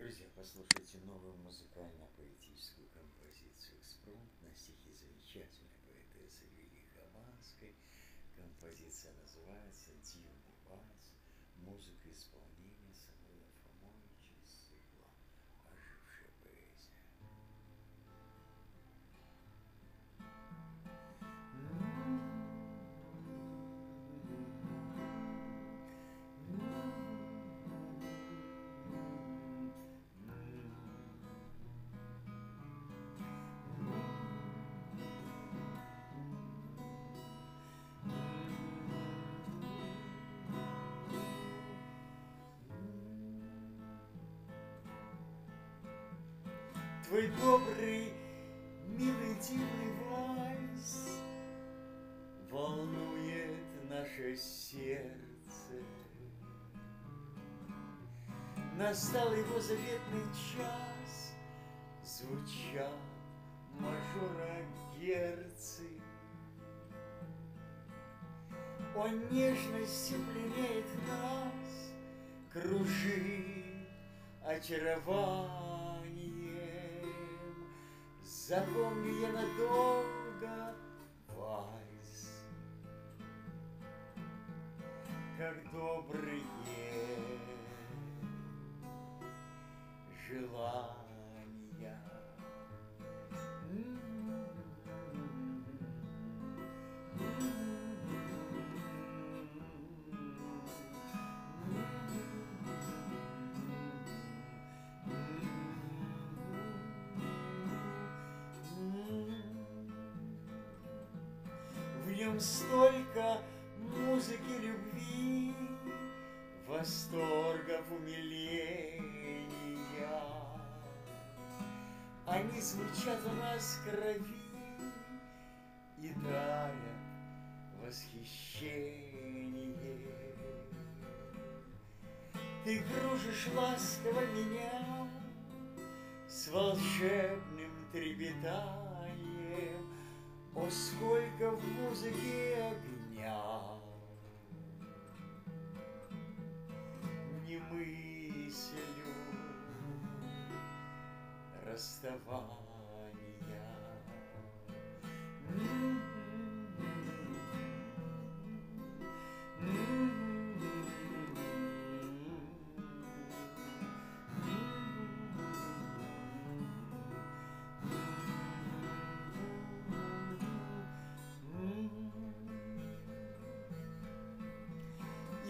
Друзья, послушайте новую музыкально-поэтическую композицию «Экспромт» на стихи замечательной поэтессы Лилии Хованской. Композиция называется «Дивный вальс», музыка исполнения Самуила Твой добрый, милый, дивный вальс Волнует наше сердце. Настал его заветный час, Звучат мажора герцы. Он нежностью пленяет нас, Кружит очарованием. Запомню я надолго вальс, Как добрые желания. Нем столько музыки любви, восторгов, умиления. Они звучат у нас крови и дарят восхищение. Ты кружишь ласково меня с волшебным трепетанием, О, сколько в музыке огня! Не мыслю расставания.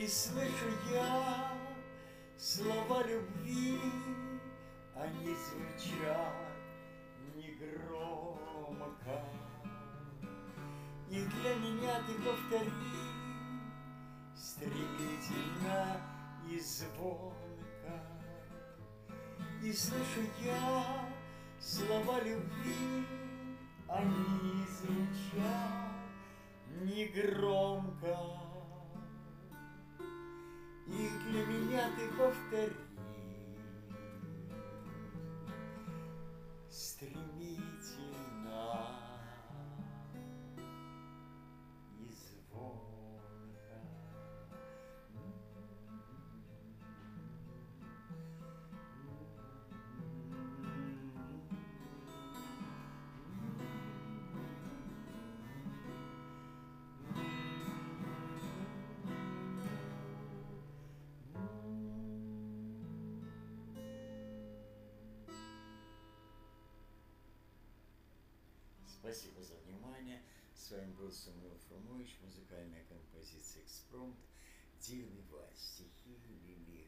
И слышу я слова любви, Они звучат негромко. И для меня ты повтори Стремительно и звонко. И слышу я слова любви, Они звучат негромко. Для меня ты Спасибо за внимание. С вами был Самуил Фрумович, музыкальная композиция «Экспромт», «Дивный вальс», стихи Лилии